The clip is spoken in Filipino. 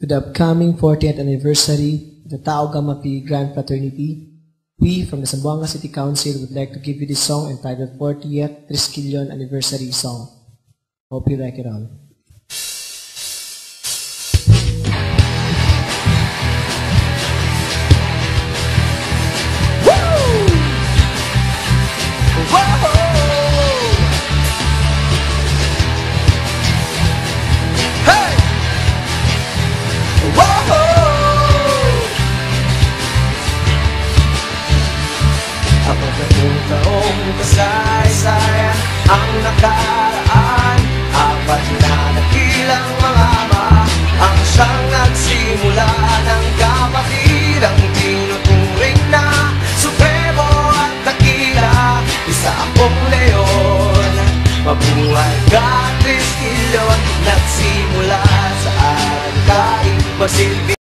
to the upcoming 40th anniversary of the Tao Gamma Grand Fraternity, we from the Zamboanga City Council would like to give you this song entitled 40th Triskelion Anniversary Song. Hope you like it all. Taong kasaysayan ang nakaraan. Apat na nakilang mga ama ang siyang nagsimula ng kapatidang tinuturing na Supremo at dakila, isa akong leon. Mabuhay ka, Tristilyon, nagsimula sa arkaing pasilbi